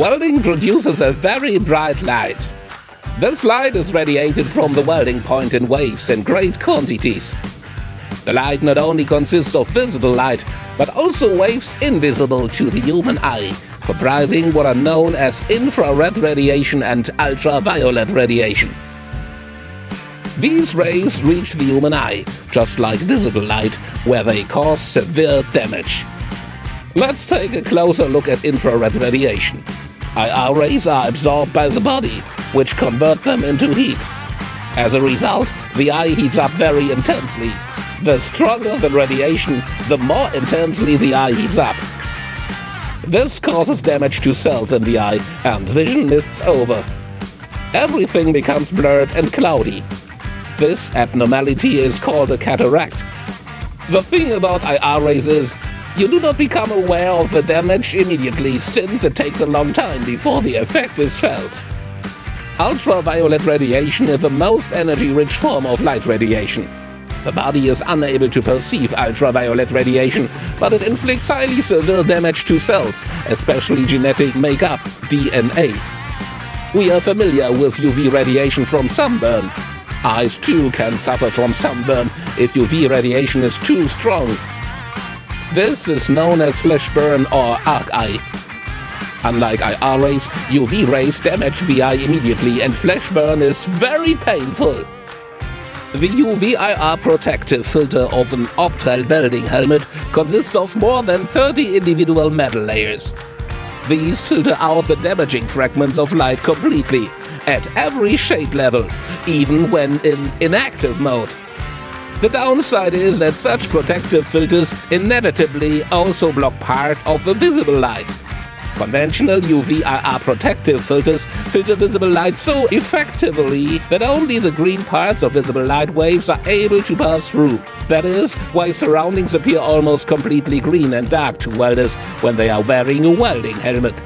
Welding produces a very bright light. This light is radiated from the welding point in waves in great quantities. The light not only consists of visible light, but also waves invisible to the human eye, comprising what are known as infrared radiation and ultraviolet radiation. These rays reach the human eye, just like visible light, where they cause severe damage. Let's take a closer look at infrared radiation. IR rays are absorbed by the body, which convert them into heat. As a result, the eye heats up very intensely. The stronger the radiation, the more intensely the eye heats up. This causes damage to cells in the eye, and vision mists over. Everything becomes blurred and cloudy. This abnormality is called a cataract. The thing about IR rays is you do not become aware of the damage immediately, since it takes a long time before the effect is felt. Ultraviolet radiation is the most energy-rich form of light radiation. The body is unable to perceive ultraviolet radiation, but it inflicts highly severe damage to cells, especially genetic makeup, DNA. We are familiar with UV radiation from sunburn. Eyes too can suffer from sunburn if UV radiation is too strong this is known as flash burn or arc eye. Unlike IR rays, UV rays damage the eye immediately and flash burn is very painful. The UV IR protective filter of an Optrel welding helmet consists of more than 30 individual metal layers. These filter out the damaging fragments of light completely, at every shade level, even when in inactive mode. The downside is that such protective filters inevitably also block part of the visible light. Conventional UV-IR protective filters filter visible light so effectively that only the green parts of visible light waves are able to pass through. That is why surroundings appear almost completely green and dark to welders when they are wearing a welding helmet.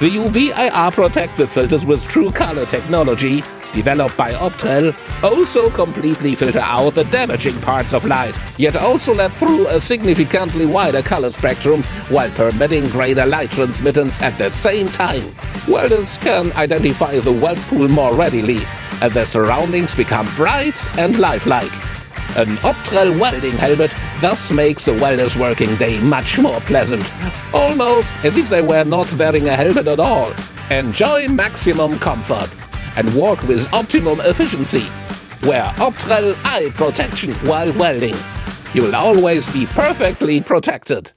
The UV-IR protective filters with true color technology developed by Optrel, also completely filter out the damaging parts of light, yet also let through a significantly wider color spectrum while permitting greater light transmittance at the same time. Welders can identify the weld pool more readily, and their surroundings become bright and lifelike. An Optrel welding helmet thus makes a welder's working day much more pleasant, almost as if they were not wearing a helmet at all. Enjoy maximum comfort and work with optimum efficiency. Wear Optrel eye protection while welding. You will always be perfectly protected.